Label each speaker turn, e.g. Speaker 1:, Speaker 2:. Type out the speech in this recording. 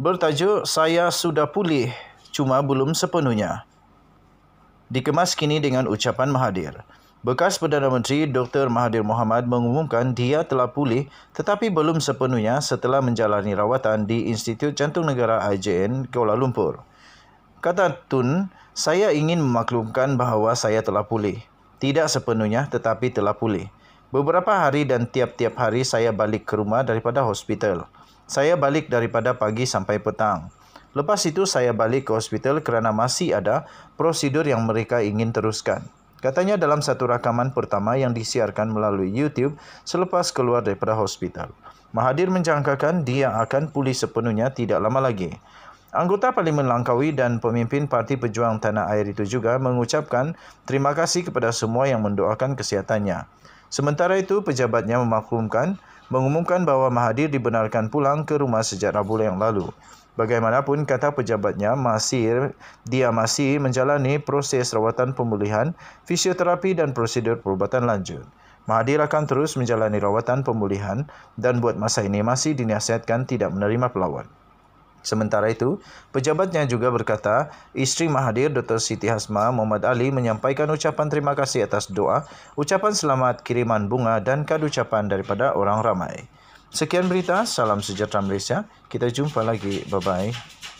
Speaker 1: Bertajuk Saya Sudah Pulih, Cuma Belum Sepenuhnya. Dikemas kini dengan ucapan Mahathir. Bekas Perdana Menteri Dr. Mahathir Mohamad mengumumkan dia telah pulih tetapi belum sepenuhnya setelah menjalani rawatan di Institut Jantung Negara IJN Kuala Lumpur. Kata Tun, saya ingin memaklumkan bahawa saya telah pulih. Tidak sepenuhnya tetapi telah pulih. Beberapa hari dan tiap-tiap hari saya balik ke rumah daripada hospital. Saya balik daripada pagi sampai petang. Lepas itu saya balik ke hospital kerana masih ada prosedur yang mereka ingin teruskan. Katanya dalam satu rakaman pertama yang disiarkan melalui YouTube selepas keluar daripada hospital. Mahathir menjangkakan dia akan pulih sepenuhnya tidak lama lagi. Anggota Parlimen Langkawi dan pemimpin Parti Pejuang Tanah Air itu juga mengucapkan terima kasih kepada semua yang mendoakan kesihatannya. Sementara itu, pejabatnya memaklumkan mengumumkan bahawa Mahathir dibenarkan pulang ke rumah sejak Rabu yang lalu. Bagaimanapun kata pejabatnya masih dia masih menjalani proses rawatan pemulihan, fisioterapi dan prosedur perubatan lanjut. Mahathir akan terus menjalani rawatan pemulihan dan buat masa ini masih dinasihatkan tidak menerima pelawat. Sementara itu, pejabatnya juga berkata, isteri Mahathir Dr. Siti Hasma Muhammad Ali menyampaikan ucapan terima kasih atas doa, ucapan selamat, kiriman bunga dan kado ucapan daripada orang ramai. Sekian berita, salam sejahtera Malaysia. Kita jumpa lagi. Bye-bye.